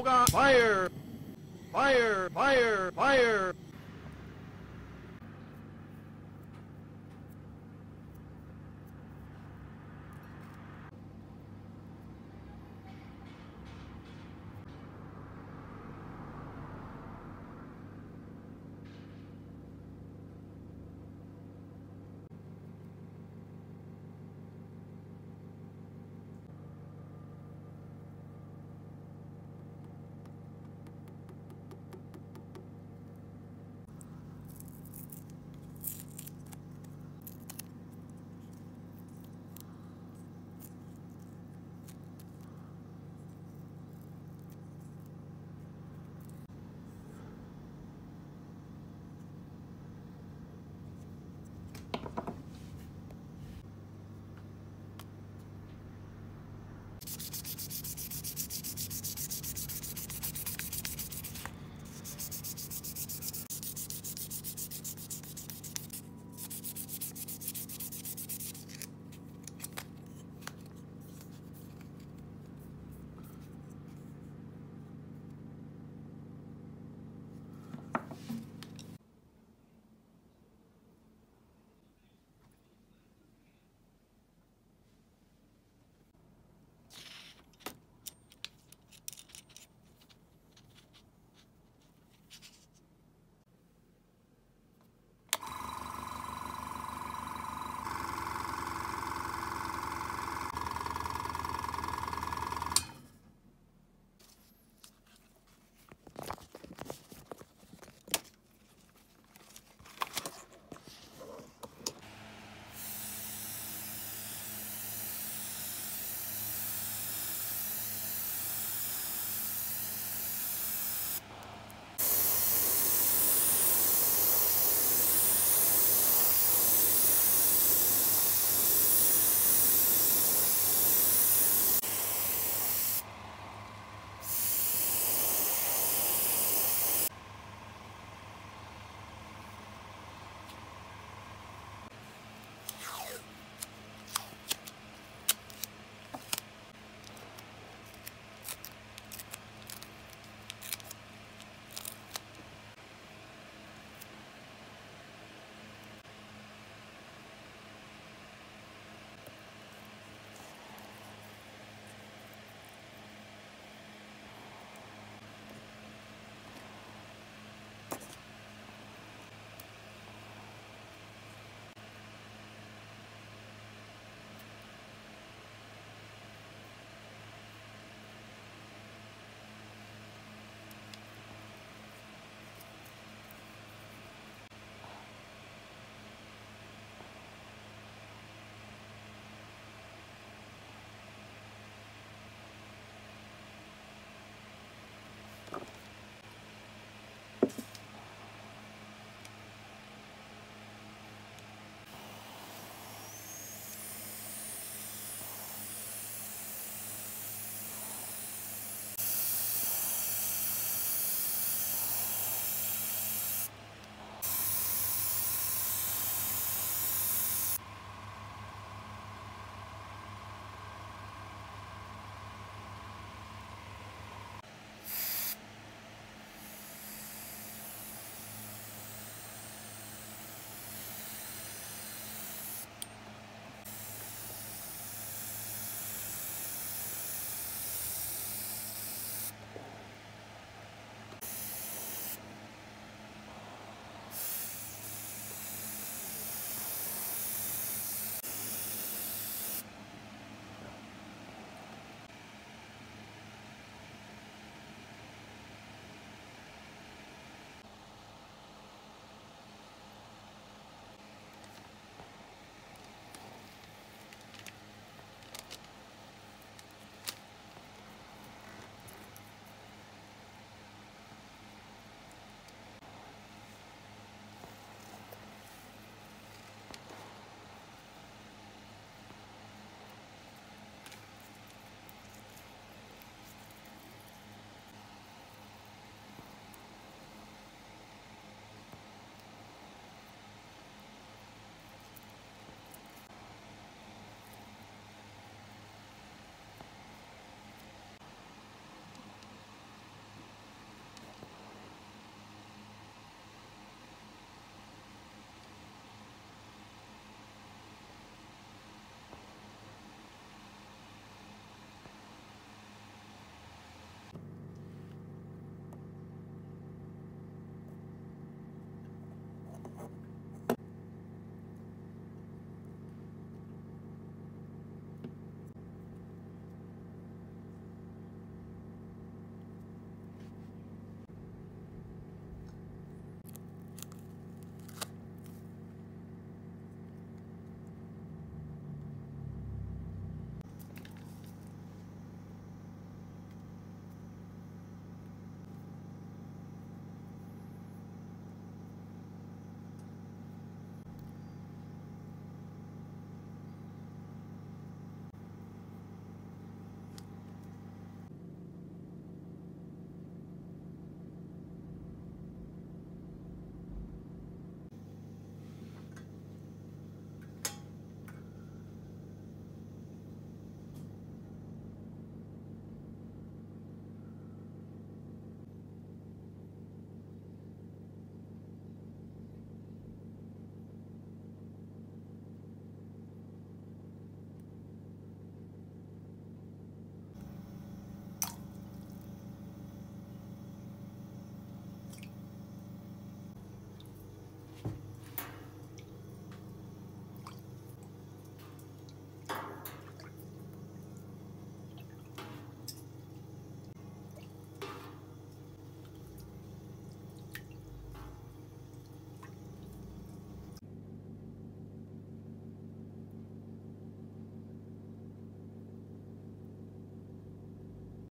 Shogun, fire! Fire, fire, fire!